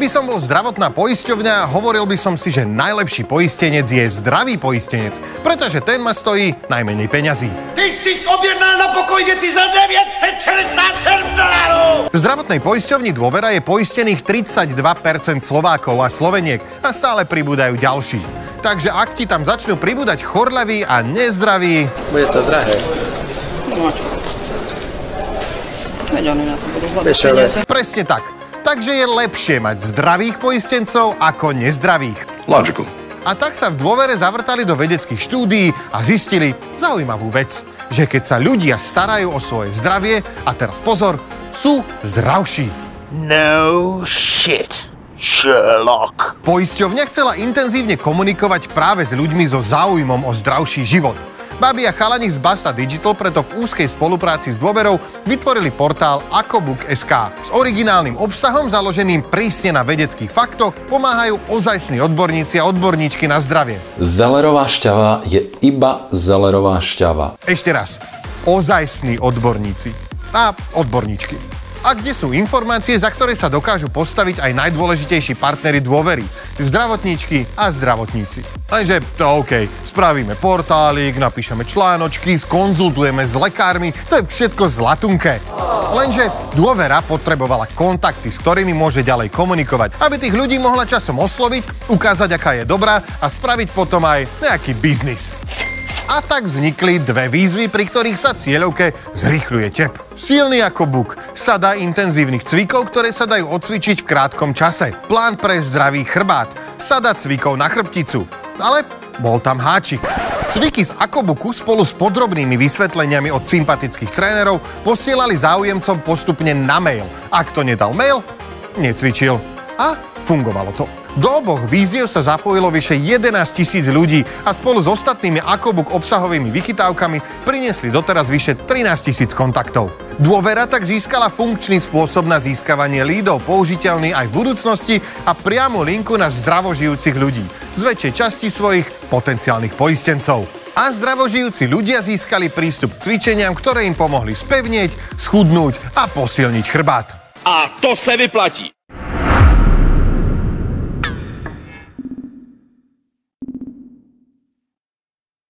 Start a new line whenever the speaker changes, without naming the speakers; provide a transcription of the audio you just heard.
Keby som bol zdravotná poisťovňa, hovoril by som si, že najlepší poistenec je zdravý poistenec, pretože ten ma stojí najmenej peňazí.
Ty si objednal na pokoj veci za 967 dolárov!
V zdravotnej poisťovni Dôvera je poistených 32% Slovákov a Sloveniek a stále pribúdajú ďalší. Takže ak ti tam začnú pribúdať chorľaví a nezdraví,
Bude to drahé.
No a čo? Veď oni na to budú
presne tak. Takže je lepšie mať zdravých poistencov ako nezdravých.
Logical.
A tak sa v dôvere zavrtali do vedeckých štúdií a zistili zaujímavú vec, že keď sa ľudia starajú o svoje zdravie, a teraz pozor, sú zdravší.
No shit, Sherlock.
Poisťovňa chcela intenzívne komunikovať práve s ľuďmi so záujmom o zdravší život. Babi a chalani z Basta Digital preto v úzkej spolupráci s dôverou vytvorili portál akobook.sk. S originálnym obsahom založeným prísne na vedeckých faktoch pomáhajú ozajstní odborníci a odborníčky na zdravie.
Zelerová šťava je iba zelerová šťava.
Ešte raz, ozajstní odborníci a odborníčky. A kde sú informácie, za ktoré sa dokážu postaviť aj najdôležitejší partnery dôvery, zdravotníčky a zdravotníci. Lenže to OK, spravíme portálik, napíšeme článočky, skonzultujeme s lekármi, to je všetko zlatunké. Lenže dôvera potrebovala kontakty, s ktorými môže ďalej komunikovať, aby tých ľudí mohla časom osloviť, ukázať, aká je dobrá a spraviť potom aj nejaký biznis. A tak vznikli dve výzvy, pri ktorých sa cieľovke zrýchľuje tep. Silný ako buk, sada intenzívnych cvikov, ktoré sa dajú odcvičiť v krátkom čase. Plán pre zdravý chrbát, sada cvikov na chrbticu. Ale bol tam háčik. Cviky z Akobuku spolu s podrobnými vysvetleniami od sympatických trénerov posielali záujemcom postupne na mail. Ak to nedal mail, necvičil. A fungovalo to. Do oboch víziev sa zapojilo vyše 11 tisíc ľudí a spolu s ostatnými Akobuk obsahovými vychytávkami priniesli doteraz vyše 13 tisíc kontaktov. Dôvera tak získala funkčný spôsob na získavanie lídov, použiteľný aj v budúcnosti a priamu linku na zdravožijúcich ľudí, z väčšej časti svojich potenciálnych poistencov. A zdravožijúci ľudia získali prístup k cvičeniam, ktoré im pomohli spevnieť, schudnúť a posilniť chrbát.
A to se vyplatí.